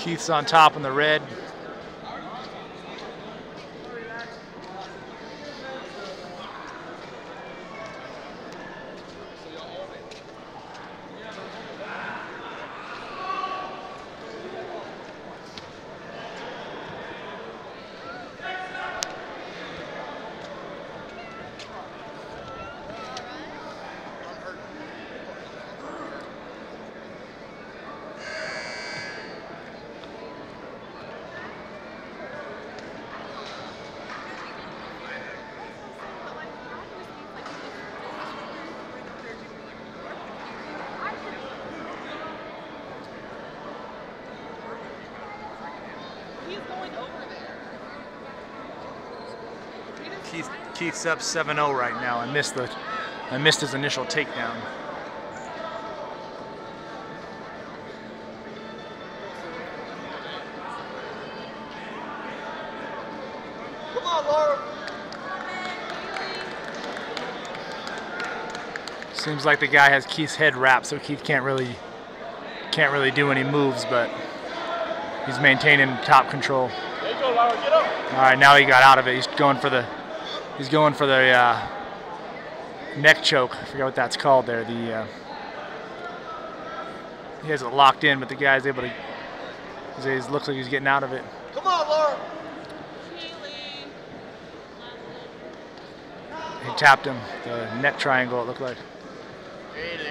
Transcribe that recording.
Keith's on top in the red. Keith Keith's up 7-0 right now. I missed the I missed his initial takedown. Come on, Laura. Seems like the guy has Keith's head wrapped, so Keith can't really can't really do any moves, but he's maintaining top control. There you go, Laura. Get up. All right, now he got out of it. He's going for the he's going for the uh, neck choke. I forget what that's called there. The uh, he has it locked in, but the guy's able to. He looks like he's getting out of it. Come on, Laura. He tapped him. The neck triangle. It looked like. Really?